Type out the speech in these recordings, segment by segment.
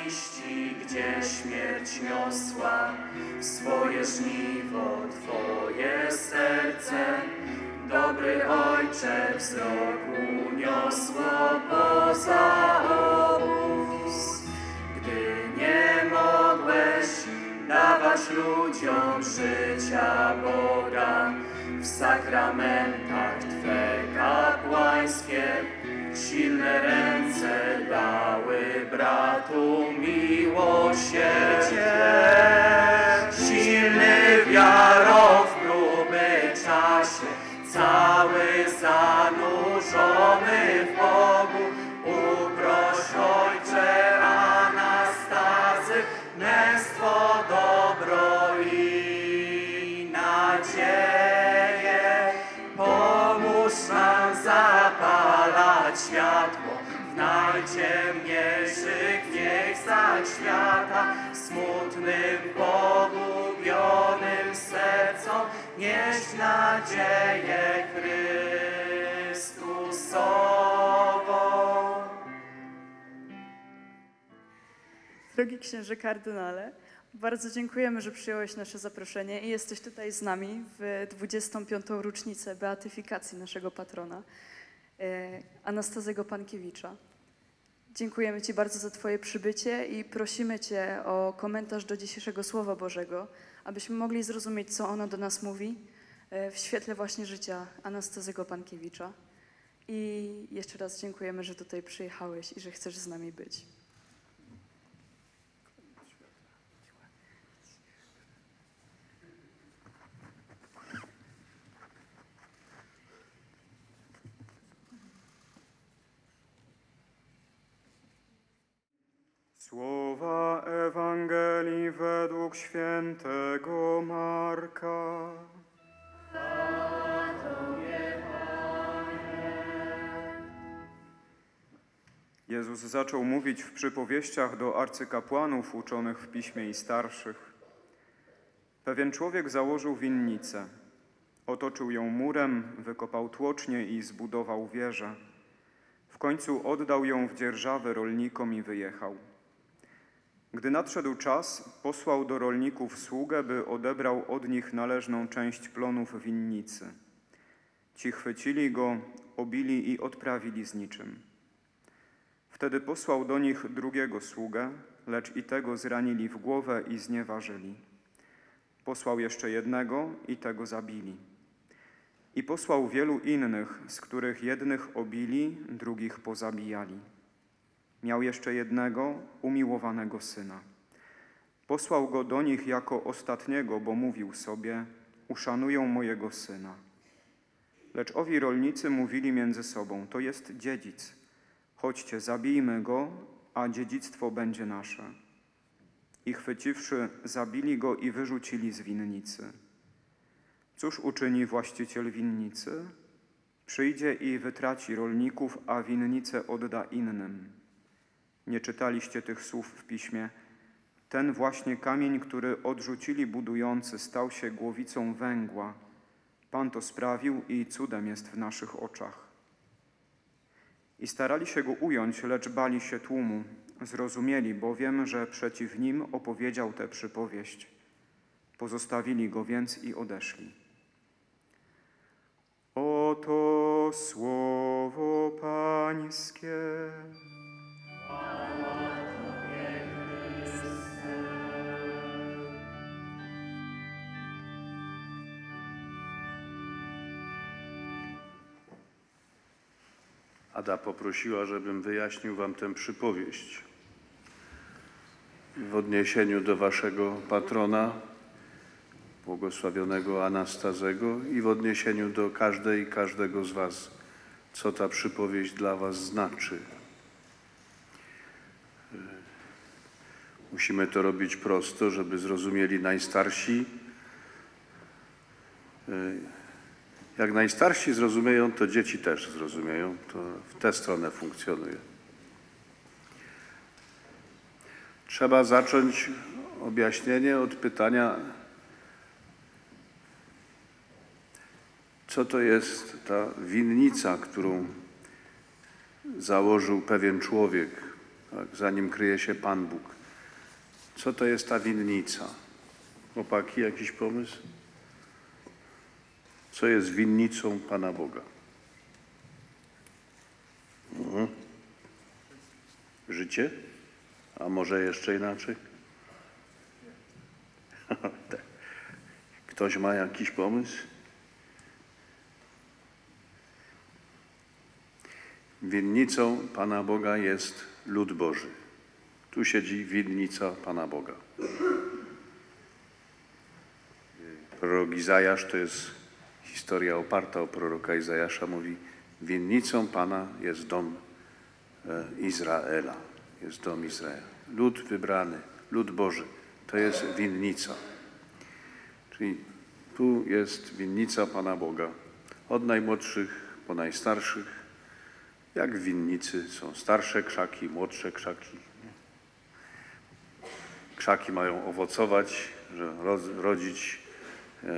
nienawiści, gdzie śmierć niosła swoje żniwo, Twoje serce. Dobry Ojcze, wzrok uniosło poza obóz. Gdy nie mogłeś dawać ludziom życia Boga, w sakramentach kapłańskie silne ręce dały bratu miłosierdzie. Silny wiarą w próby czasie, cały zanurzony w Bogu, w najciemniejszych miejscach świata, smutnym, pogubionym sercom nieść nadzieję Chrystusową. Drogi księże kardynale, bardzo dziękujemy, że przyjąłeś nasze zaproszenie i jesteś tutaj z nami w 25. rocznicę beatyfikacji naszego patrona, Anastazego Pankiewicza. Dziękujemy Ci bardzo za Twoje przybycie i prosimy Cię o komentarz do dzisiejszego Słowa Bożego, abyśmy mogli zrozumieć, co ono do nas mówi e, w świetle właśnie życia Anastazego Pankiewicza. I jeszcze raz dziękujemy, że tutaj przyjechałeś i że chcesz z nami być. Słowa Ewangelii według świętego Marka. Jezus zaczął mówić w przypowieściach do arcykapłanów uczonych w piśmie i starszych. Pewien człowiek założył winnicę. Otoczył ją murem, wykopał tłocznie i zbudował wieżę. W końcu oddał ją w dzierżawę rolnikom i wyjechał. Gdy nadszedł czas, posłał do rolników sługę, by odebrał od nich należną część plonów winnicy. Ci chwycili go, obili i odprawili z niczym. Wtedy posłał do nich drugiego sługę, lecz i tego zranili w głowę i znieważyli. Posłał jeszcze jednego i tego zabili. I posłał wielu innych, z których jednych obili, drugich pozabijali. Miał jeszcze jednego umiłowanego syna. Posłał go do nich jako ostatniego, bo mówił sobie: Uszanują mojego syna. Lecz owi rolnicy mówili między sobą: To jest dziedzic. Chodźcie, zabijmy go, a dziedzictwo będzie nasze. I chwyciwszy, zabili go i wyrzucili z winnicy. Cóż uczyni właściciel winnicy? Przyjdzie i wytraci rolników, a winnicę odda innym. Nie czytaliście tych słów w piśmie. Ten właśnie kamień, który odrzucili budujący, stał się głowicą węgła. Pan to sprawił i cudem jest w naszych oczach. I starali się go ująć, lecz bali się tłumu. Zrozumieli bowiem, że przeciw nim opowiedział tę przypowieść. Pozostawili go więc i odeszli. Oto słowo Pańskie. Ada poprosiła, żebym wyjaśnił wam tę przypowieść w odniesieniu do waszego patrona, błogosławionego Anastazego i w odniesieniu do każdej i każdego z was, co ta przypowieść dla was znaczy. Musimy to robić prosto, żeby zrozumieli najstarsi. E, Jak najstarsi zrozumieją, to dzieci też zrozumieją. To w tę stronę funkcjonuje. Trzeba zacząć objaśnienie od pytania, co to jest ta winnica, którą założył pewien człowiek tak, kryje się Pan Bóg. Co to jest ta winnica? Chłopaki, jakiś pomysł? Co jest winnicą Pana Boga? Mhm. Życie? A może jeszcze inaczej? Tak. Ktoś ma jakiś pomysł? Winnicą Pana Boga jest lud Boży. Tu siedzi winnica Pana Boga. Prorok Izajasz to jest historia oparta o proroka Izajasza. Mówi, winnicą Pana jest dom e, Izraela. Jest dom Izraela. Lud wybrany, lud Boży. To jest winnica. Czyli tu jest winnica Pana Boga. Od najmłodszych po najstarszych. Jak w winnicy są starsze krzaki, młodsze krzaki. Krzaki mają owocować, że rodzić e,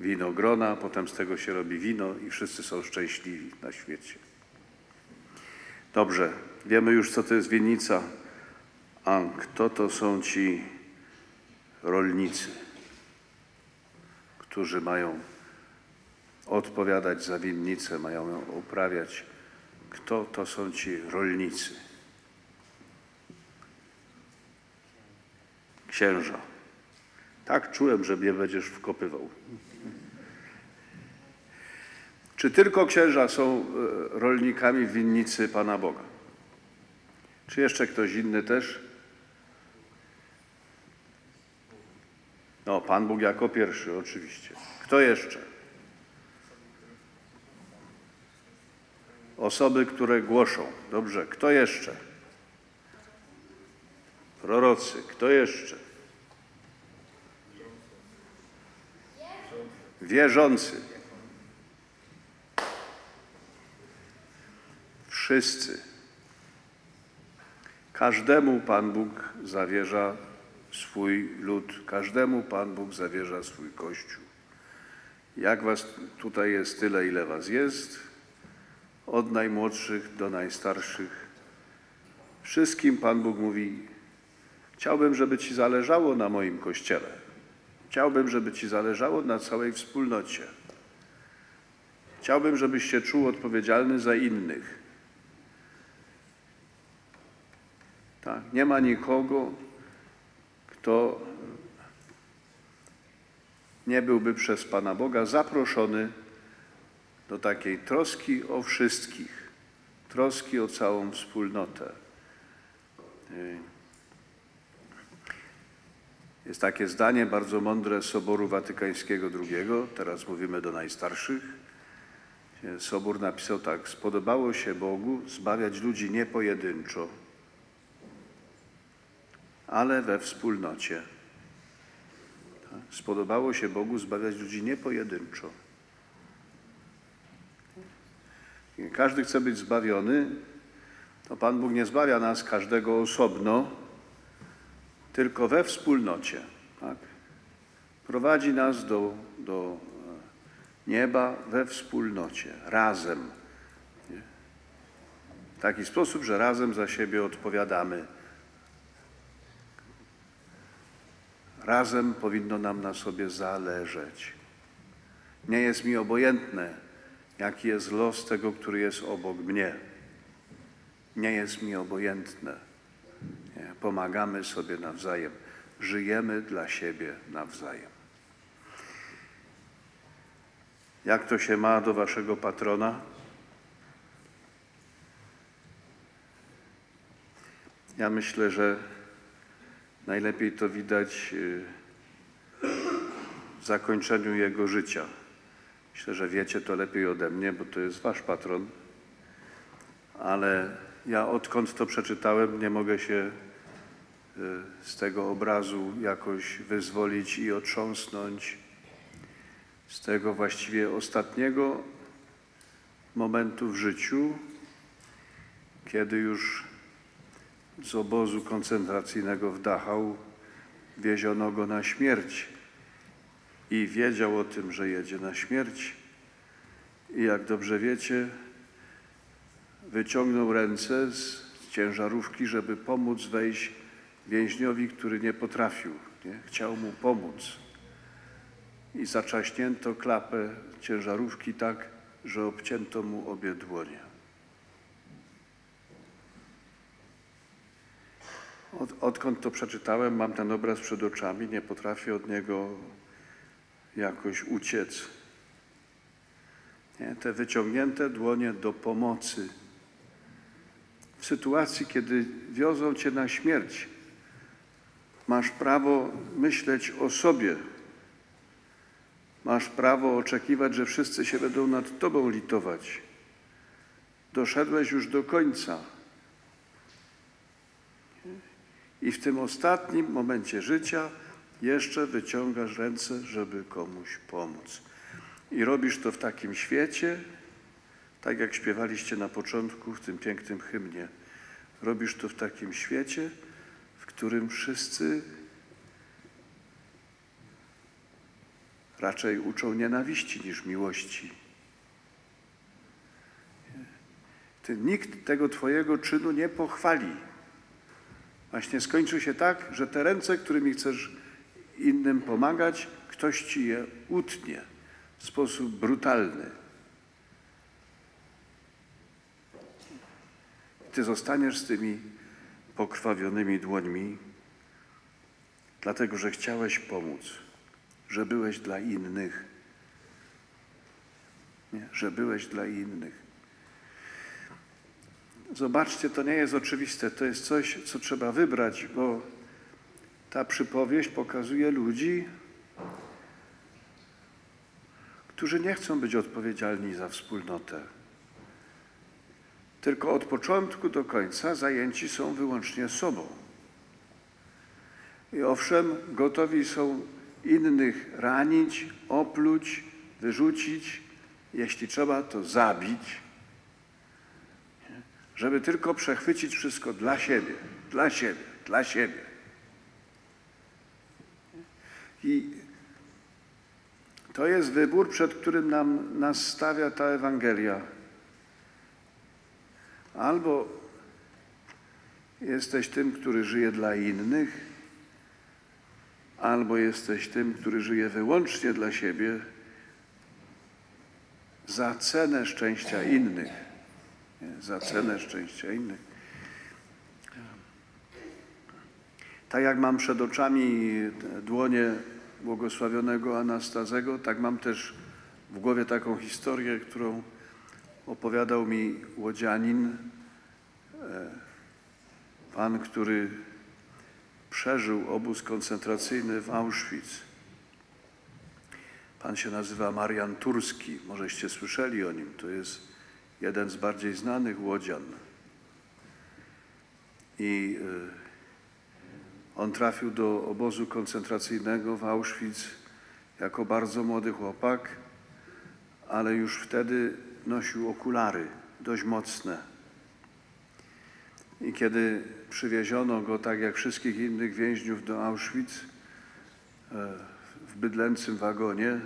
winogrona, potem z tego się robi wino i wszyscy są szczęśliwi na świecie. Dobrze, wiemy już, co to jest winnica. A kto to są ci rolnicy, którzy mają odpowiadać za winnicę, mają ją uprawiać? Kto to są ci rolnicy? Księża. Tak czułem, że mnie będziesz wkopywał. Czy tylko księża są e, rolnikami winnicy Pana Boga? Czy jeszcze ktoś inny też? No, Pan Bóg jako pierwszy, oczywiście. Kto jeszcze? Osoby, które głoszą. Dobrze, kto jeszcze? Prorocy, kto jeszcze? Wierzący. Wszyscy. Każdemu Pan Bóg zawierza swój lud, każdemu Pan Bóg zawierza swój Kościół. Jak was tutaj jest tyle, ile was jest, od najmłodszych do najstarszych, wszystkim Pan Bóg mówi: Chciałbym, żeby Ci zależało na moim Kościele. Chciałbym, żeby Ci zależało na całej wspólnocie. Chciałbym, żebyś się czuł odpowiedzialny za innych. Tak, nie ma nikogo, kto nie byłby przez Pana Boga zaproszony do takiej troski o wszystkich, troski o całą wspólnotę. Jest takie zdanie bardzo mądre Soboru Watykańskiego II, teraz mówimy do najstarszych. Sobór napisał tak: Spodobało się Bogu zbawiać ludzi nie pojedynczo, ale we wspólnocie. Tak? Spodobało się Bogu zbawiać ludzi nie pojedynczo. Każdy chce być zbawiony, to Pan Bóg nie zbawia nas każdego osobno, tylko we wspólnocie. Tak? Prowadzi nas do, do e, nieba we wspólnocie, razem. W taki sposób, że razem za siebie odpowiadamy. Razem powinno nam na sobie zależeć. Nie jest mi obojętne, jaki jest los tego, który jest obok mnie. Nie jest mi obojętne. Pomagamy sobie nawzajem. Żyjemy dla siebie nawzajem. Jak to się ma do waszego patrona? Ja myślę, że najlepiej to widać y, w zakończeniu jego życia. Myślę, że wiecie to lepiej ode mnie, bo to jest wasz patron. Ale ja odkąd to przeczytałem, nie mogę się z tego obrazu jakoś wyzwolić i otrząsnąć. Z tego właściwie ostatniego momentu w życiu, kiedy już z obozu koncentracyjnego w Dachau wieziono go na śmierć i wiedział o tym, że jedzie na śmierć. I jak dobrze wiecie, wyciągnął ręce z ciężarówki, żeby pomóc wejść więźniowi, który nie potrafił, nie? chciał mu pomóc. I zaczaśnięto klapę ciężarówki tak, że obcięto mu obie dłonie. Od, odkąd to przeczytałem, mam ten obraz przed oczami, nie potrafię od niego jakoś uciec. Nie? Te wyciągnięte dłonie do pomocy. W sytuacji, kiedy wiozą cię na śmierć, masz prawo myśleć o sobie. Masz prawo oczekiwać, że wszyscy się będą nad tobą litować. Doszedłeś już do końca. I w tym ostatnim momencie życia jeszcze wyciągasz ręce, żeby komuś pomóc. I robisz to w takim świecie, tak jak śpiewaliście na początku w tym pięknym hymnie. Robisz to w takim świecie, którym wszyscy raczej uczą nienawiści niż miłości. Ty, nikt tego Twojego czynu nie pochwali. Właśnie skończył się tak, że te ręce, którymi chcesz innym pomagać, ktoś ci je utnie w sposób brutalny. Ty zostaniesz z tymi pokrwawionymi dłońmi, dlatego że chciałeś pomóc, że byłeś dla innych. Nie? Że byłeś dla innych. Zobaczcie, to nie jest oczywiste, to jest coś, co trzeba wybrać, bo ta przypowieść pokazuje ludzi, którzy nie chcą być odpowiedzialni za wspólnotę. Tylko od początku do końca zajęci są wyłącznie sobą. I owszem, gotowi są innych ranić, opluć, wyrzucić, jeśli trzeba, to zabić żeby tylko przechwycić wszystko dla siebie, dla siebie, dla siebie. I to jest wybór, przed którym nam, nas stawia ta Ewangelia. Albo jesteś tym, który żyje dla innych, albo jesteś tym, który żyje wyłącznie dla siebie za cenę szczęścia innych nie, za cenę szczęścia innych. Tak jak mam przed oczami dłonie błogosławionego Anastazego, tak mam też w głowie taką historię, którą opowiadał mi łodzianin, e, pan, który przeżył obóz koncentracyjny w Auschwitz. Pan się nazywa Marian Turski, możeście słyszeli o nim. To jest jeden z bardziej znanych łodzian. I y, on trafił do obozu koncentracyjnego w Auschwitz jako bardzo młody chłopak, ale już wtedy nosił okulary dość mocne. I kiedy przywieziono go, tak jak wszystkich innych więźniów, do Auschwitz e, w bydlęcym wagonie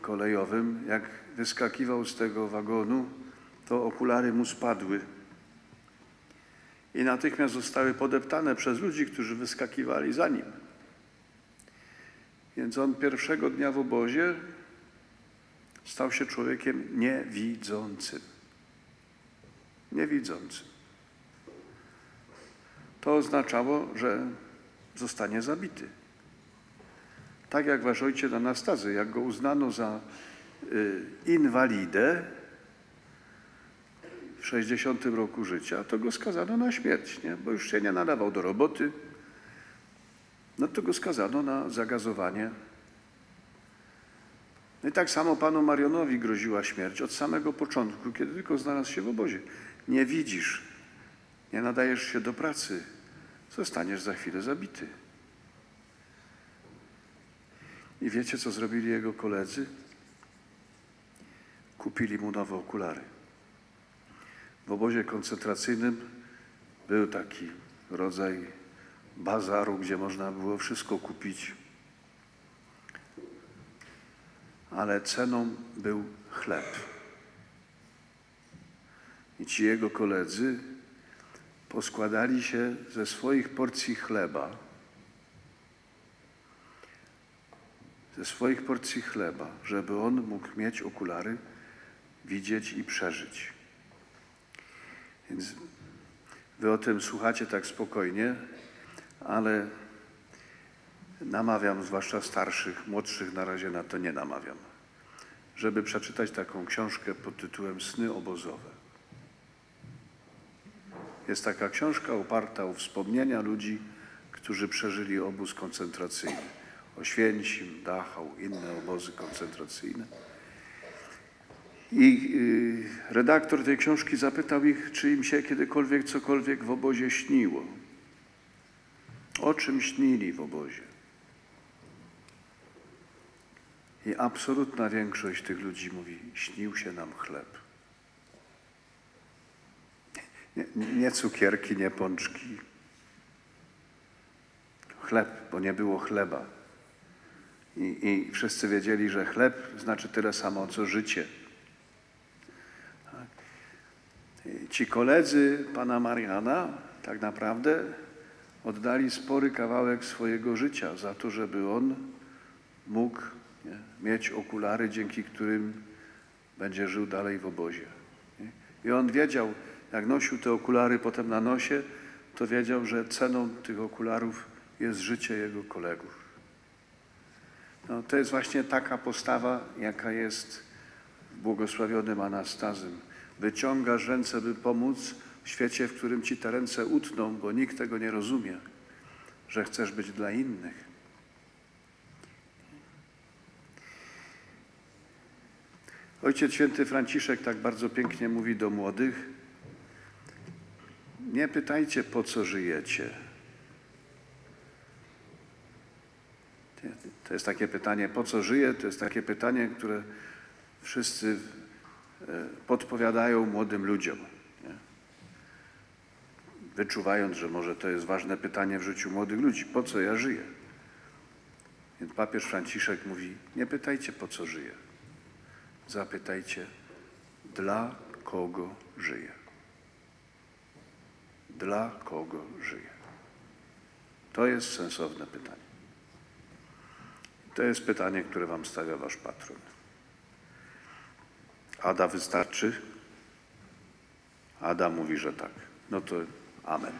kolejowym, jak wyskakiwał z tego wagonu, to okulary mu spadły. I natychmiast zostały podeptane przez ludzi, którzy wyskakiwali za nim. Więc on pierwszego dnia w obozie stał się człowiekiem niewidzącym. Niewidzącym. To oznaczało, że zostanie zabity. Tak jak wasz ojciec Anastazy, jak go uznano za Y, inwalidę w 60 roku życia, to go skazano na śmierć, nie? bo już się nie nadawał do roboty. No to go skazano na zagazowanie. No i tak samo panu Marionowi groziła śmierć od samego początku, kiedy tylko znalazł się w obozie. Nie widzisz, nie nadajesz się do pracy, zostaniesz za chwilę zabity. I wiecie, co zrobili jego koledzy? kupili mu nowe okulary. W obozie koncentracyjnym był taki rodzaj bazaru, gdzie można było wszystko kupić, ale ceną był chleb. I ci jego koledzy poskładali się ze swoich porcji chleba, ze swoich porcji chleba, żeby on mógł mieć okulary, widzieć i przeżyć. Więc wy o tym słuchacie tak spokojnie, ale namawiam, zwłaszcza starszych, młodszych na razie na to nie namawiam, żeby przeczytać taką książkę pod tytułem Sny obozowe. Jest taka książka oparta o wspomnienia ludzi, którzy przeżyli obóz koncentracyjny. Oświęcim, Dachau, inne obozy koncentracyjne. I y, redaktor tej książki zapytał ich, czy im się kiedykolwiek cokolwiek w obozie śniło. O czym śnili w obozie? I absolutna większość tych ludzi mówi, śnił się nam chleb. Nie, nie cukierki, nie pączki. Chleb, bo nie było chleba. I, I wszyscy wiedzieli, że chleb znaczy tyle samo, co życie. Tak. Ci koledzy pana Mariana tak naprawdę oddali spory kawałek swojego życia za to, żeby on mógł nie, mieć okulary, dzięki którym będzie żył dalej w obozie. Nie? I on wiedział, jak nosił te okulary potem na nosie, to wiedział, że ceną tych okularów jest życie jego kolegów. No, to jest właśnie taka postawa, jaka jest błogosławionym Anastazym. Wyciągasz ręce, by pomóc w świecie, w którym ci te ręce utną, bo nikt tego nie rozumie, że chcesz być dla innych. Ojciec święty Franciszek tak bardzo pięknie mówi do młodych: Nie pytajcie, po co żyjecie. To jest takie pytanie, po co żyję? To jest takie pytanie, które wszyscy e, podpowiadają młodym ludziom. Nie? Wyczuwając, że może to jest ważne pytanie w życiu młodych ludzi. Po co ja żyję? Więc papież Franciszek mówi, nie pytajcie, po co żyję. Zapytajcie, dla kogo żyję. Dla kogo żyję. To jest sensowne pytanie. To jest pytanie, które Wam stawia Wasz patron. Ada wystarczy? Ada mówi, że tak. No to amen.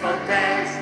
peaceful days.